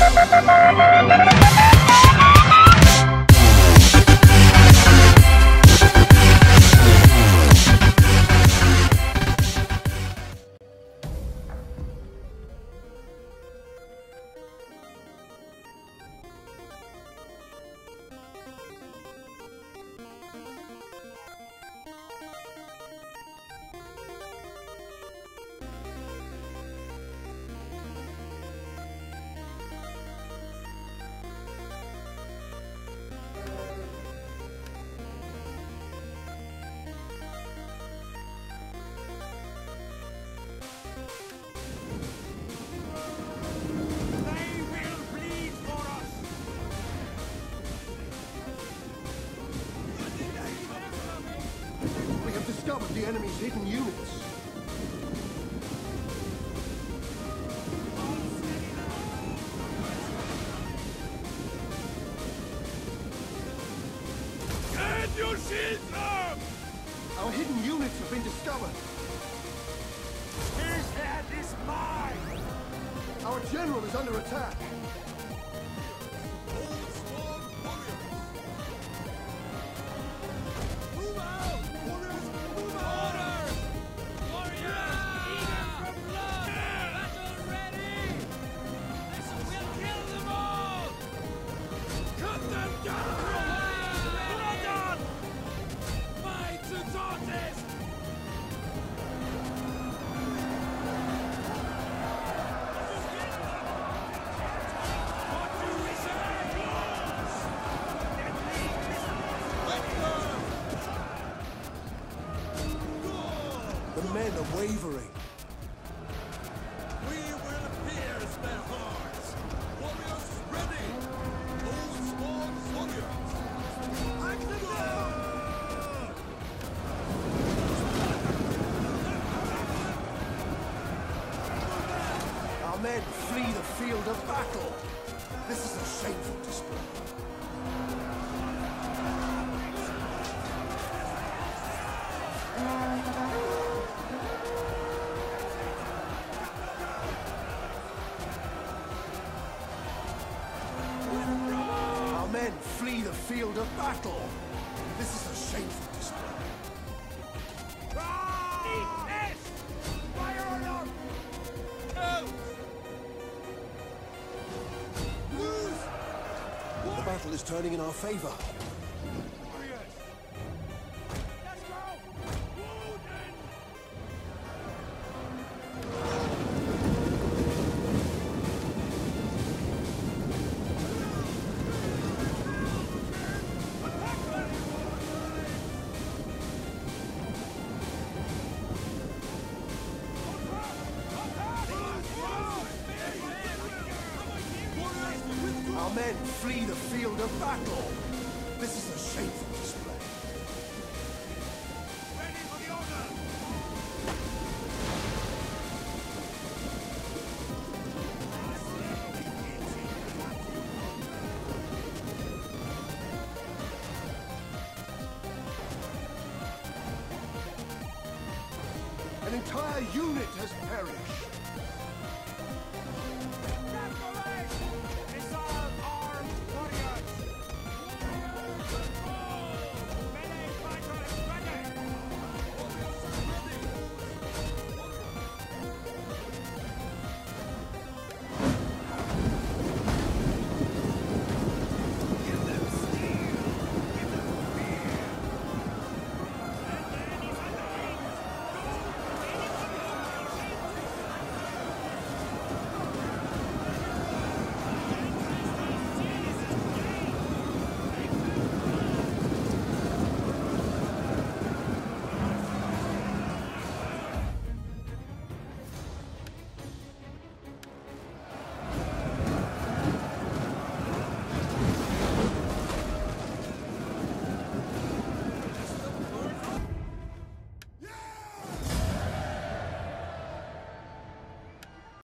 La la discovered the enemy's hidden units. Get your shields up! Our hidden units have been discovered. His head is mine! Our general is under attack. Wavering. We will pierce their hearts! Warriors ready! Old sworn warriors! Action! Our men flee the field of battle. This is a shameful display. Field of battle. This is a shameful display. Yes! Fire alarm! Out! Lose! The battle is turning in our favor. Our men flee the field of battle. This is a shameful display. Ready for the order! An entire unit has perished.